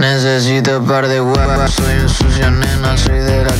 Necesito un par de huevas, soy un sucio nena, soy de la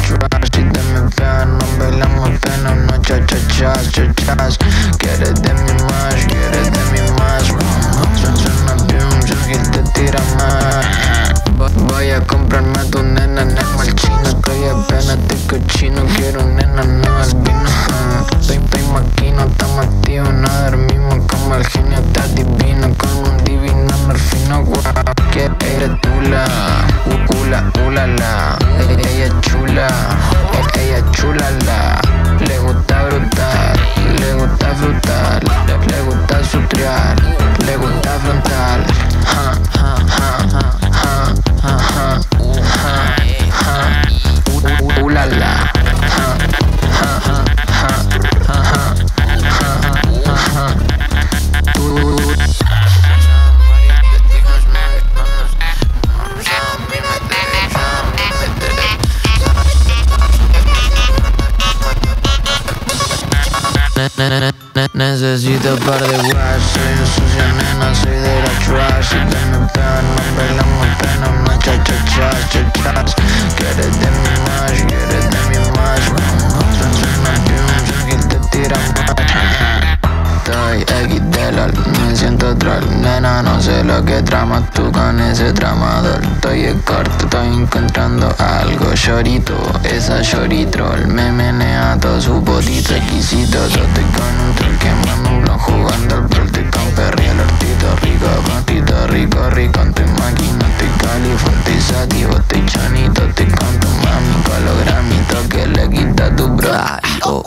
Necesito un par de guas Soy un sucio nena, soy de la trash. Si te me pegan, no bailamos pena No cha cha cha chas Quieres de mi más, quieres de mi más Suena bien, Gil te tira más Estoy XD, me siento troll Nena, no sé lo que tramas tú con ese tramador. Estoy en corto, estoy encontrando algo. Chorito, esa choritrol Me menea todo su potito exquisito. Yo estoy con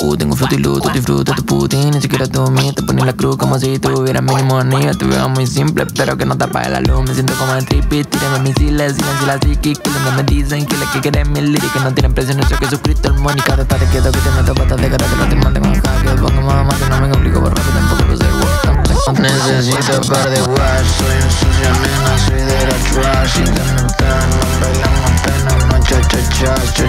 Uh, tengo frutilu, tutti fruta, tu putin Ni siquiera tú mí, te pones la cruz como si tuvieras mínimo anillo Te veo muy simple, pero que no te apague la luz. Me siento como en trippy, tírame misiles Silencio la psiqui, que lo me dicen Que la que quieren mis líricas no tienen precio No soy Jesucristo, el mónica. Ahora estate quieto que te meto patas de cara Que no te mande con hackers Pongo mamá que no me complico por rápido Tampoco lo sé, Necesito un par de wash Soy un sucio nena, soy de la trash. Internet, no bailamos pena, no cha cha cha